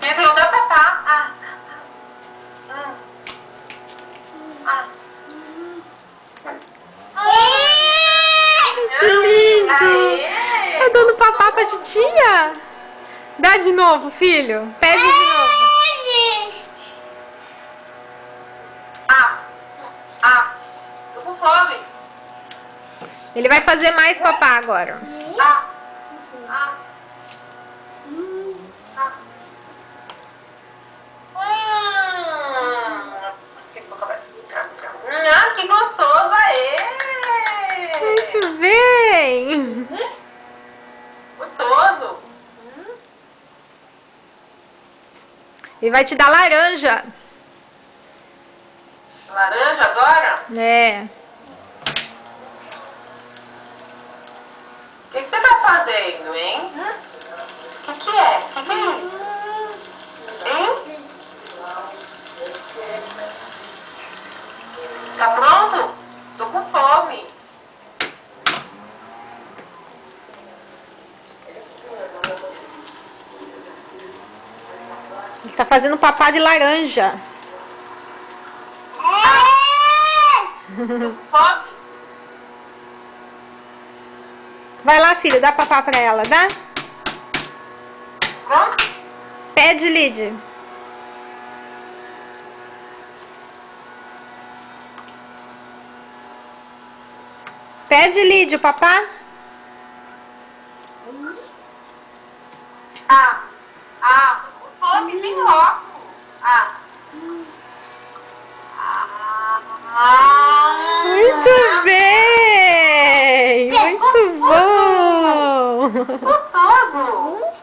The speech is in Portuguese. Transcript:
Pedro, dá papá. Ah. Hum. Ah. Que lindo! Aê! Tá dando papá pra titia? Dá de novo, filho. Pede de novo. Ah. Ah. Tô com fome. Ele vai fazer mais papá agora. Ah. Ah. Hum. Que boca vai- Ah, que gostoso, aê! Muito bem. Gostoso. Ele vai te dar laranja. Laranja agora? É. O que, que você tá fazendo, hein? O que, que é? O que, que é isso? Hein? Tá pronto? Tô com fome. Ele tá fazendo papá de laranja. Vai lá, filho, dá papá pra ela, dá? Pronto? Pede, Lid. Pede, Lid, o papá. Ah, ah, tô com fome, vem logo. Ah. Ah. Muito bom! Gostoso.